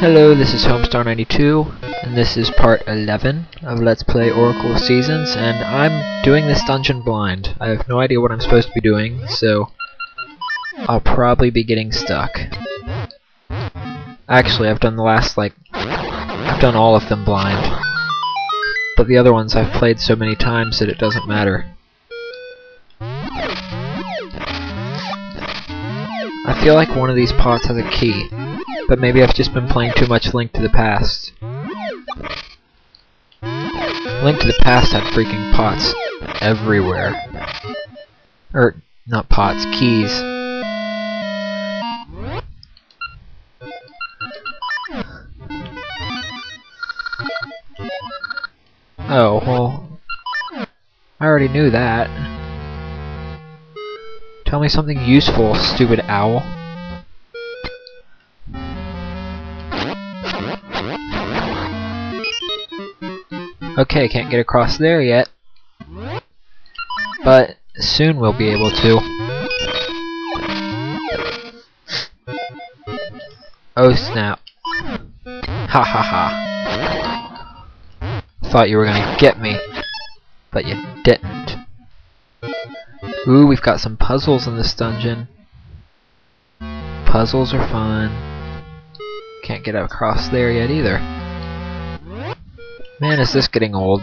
Hello, this is Homestar92, and this is part 11 of Let's Play Oracle of Seasons, and I'm doing this dungeon blind. I have no idea what I'm supposed to be doing, so I'll probably be getting stuck. Actually, I've done the last, like, I've done all of them blind. But the other ones I've played so many times that it doesn't matter. I feel like one of these pots has a key, but maybe I've just been playing too much Link to the Past. Link to the Past had freaking pots everywhere. Er, not pots, keys. Oh, well, I already knew that. Tell me something useful, stupid owl. Okay, can't get across there yet. But soon we'll be able to. Oh snap. Ha ha ha. Thought you were gonna get me, but you didn't. Ooh, we've got some puzzles in this dungeon. Puzzles are fun. Can't get across there yet either. Man, is this getting old.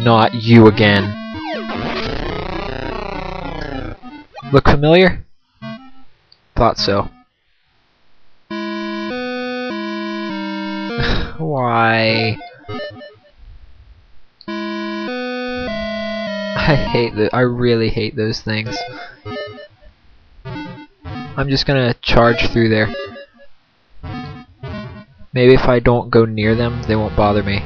Not you again. Look familiar? Thought so. Why? I hate that. I really hate those things. I'm just gonna charge through there. Maybe if I don't go near them, they won't bother me.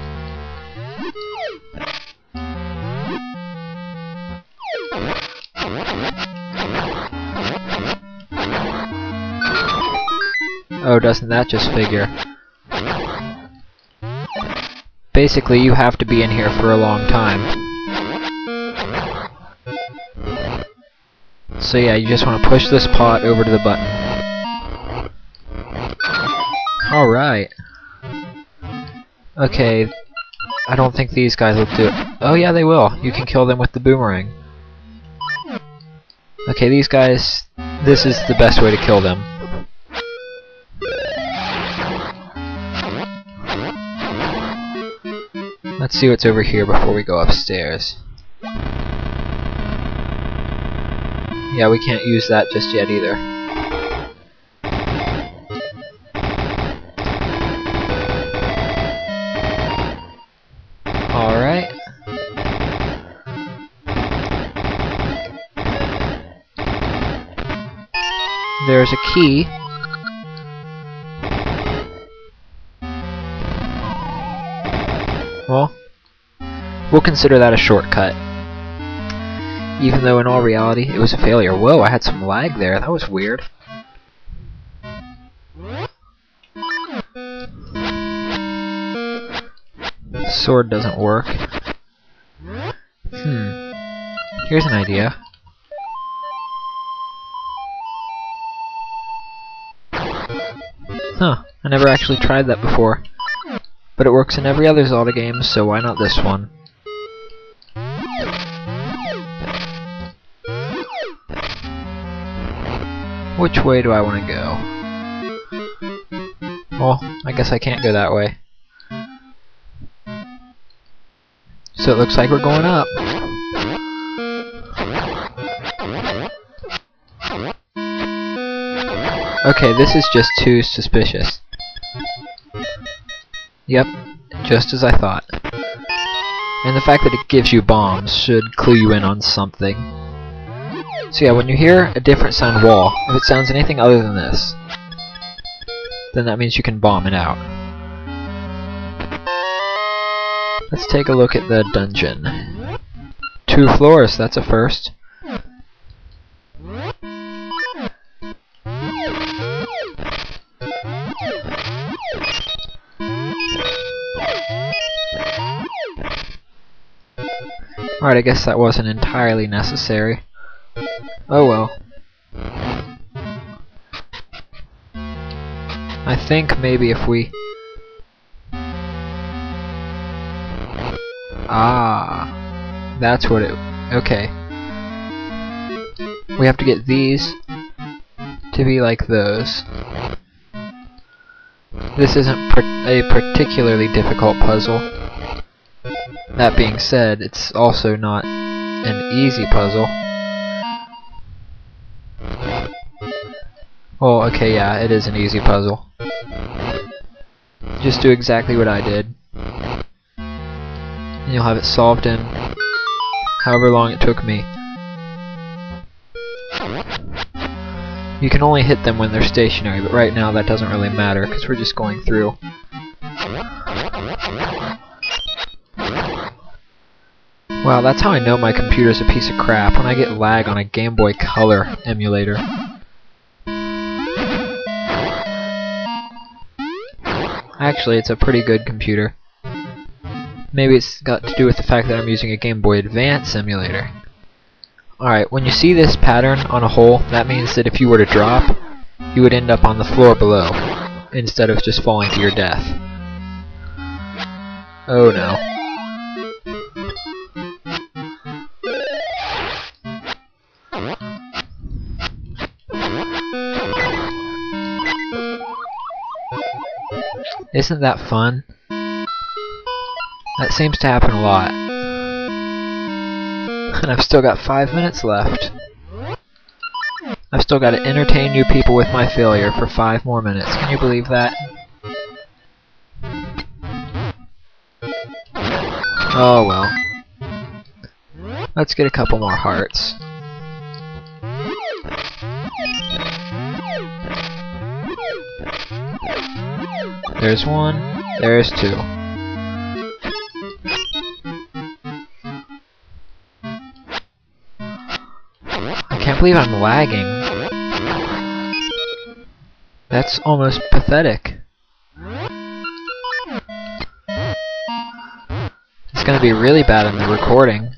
Oh, doesn't that just figure? Basically, you have to be in here for a long time. So yeah, you just want to push this pot over to the button. Alright. Okay, I don't think these guys will do it. Oh yeah, they will. You can kill them with the boomerang. Okay, these guys, this is the best way to kill them. Let's see what's over here before we go upstairs. Yeah, we can't use that just yet either. There's a key. Well, we'll consider that a shortcut. Even though in all reality it was a failure. Whoa, I had some lag there. That was weird. Sword doesn't work. Hmm. Here's an idea. Huh, I never actually tried that before. But it works in every other Zelda game, so why not this one? Which way do I want to go? Well, I guess I can't go that way. So it looks like we're going up. Okay, this is just too suspicious. Yep, just as I thought. And the fact that it gives you bombs should clue you in on something. So yeah, when you hear a different sound wall, if it sounds anything other than this, then that means you can bomb it out. Let's take a look at the dungeon. Two floors, that's a first. Alright, I guess that wasn't entirely necessary. Oh well. I think maybe if we... Ah, that's what it... Okay. We have to get these to be like those. This isn't a particularly difficult puzzle. That being said, it's also not an easy puzzle. Well, okay, yeah, it is an easy puzzle. Just do exactly what I did. And you'll have it solved in however long it took me. You can only hit them when they're stationary, but right now that doesn't really matter, because we're just going through. Wow, that's how I know my computer's a piece of crap, when I get lag on a Game Boy Color emulator. Actually, it's a pretty good computer. Maybe it's got to do with the fact that I'm using a Game Boy Advance emulator. Alright, when you see this pattern on a hole, that means that if you were to drop, you would end up on the floor below, instead of just falling to your death. Oh no. Isn't that fun? That seems to happen a lot. And I've still got five minutes left. I've still got to entertain you people with my failure for five more minutes. Can you believe that? Oh well. Let's get a couple more hearts. There's one, there's two. I can't believe I'm lagging. That's almost pathetic. It's gonna be really bad in the recording.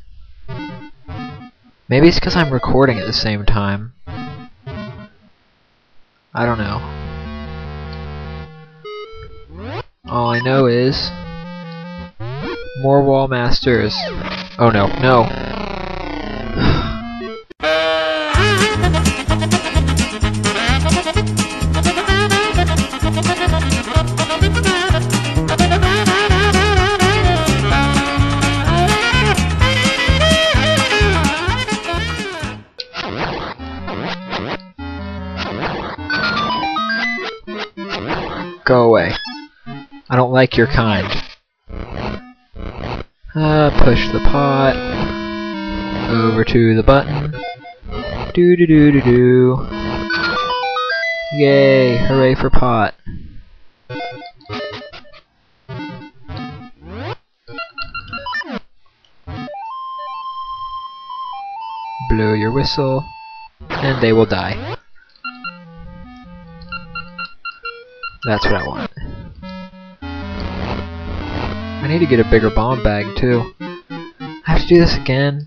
Maybe it's because I'm recording at the same time. I don't know. All I know is... More Wall Masters. Oh no, no. Go away. I don't like your kind. Uh, push the pot. Over to the button. Do do do do do. Yay! Hooray for pot. Blow your whistle, and they will die. That's what I want. I need to get a bigger bomb bag, too. I have to do this again.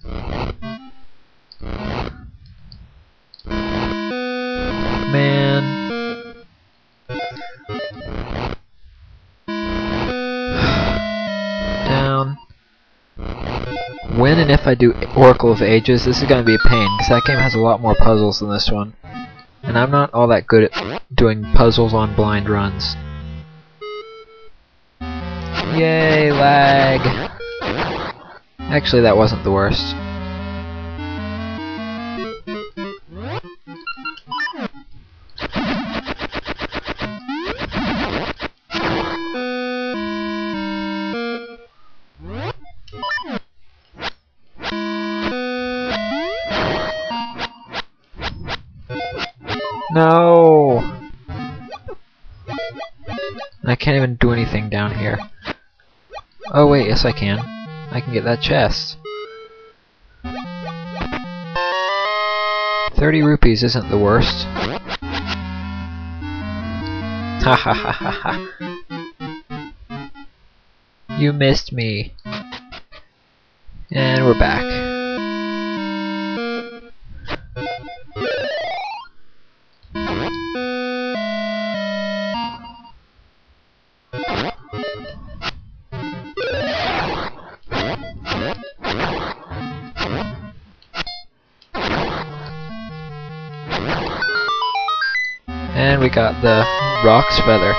Man. Down. When and if I do Oracle of Ages, this is going to be a pain, because that game has a lot more puzzles than this one. And I'm not all that good at doing puzzles on blind runs. Yay, lag! Actually, that wasn't the worst. No! I can't even do anything down here. Oh wait, yes I can. I can get that chest. 30 rupees isn't the worst. Ha ha ha ha ha. You missed me. And we're back. And we got the Roc's Feather.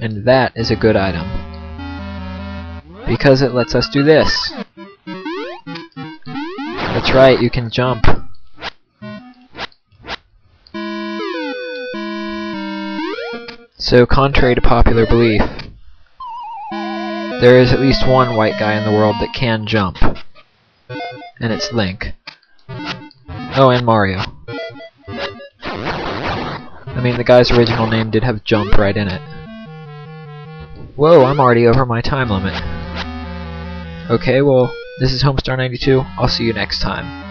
And that is a good item. Because it lets us do this. That's right, you can jump. So, contrary to popular belief, there is at least one white guy in the world that can jump. And it's Link. Oh, and Mario. I mean, the guy's original name did have jump right in it. Whoa, I'm already over my time limit. Okay, well, this is Homestar92. I'll see you next time.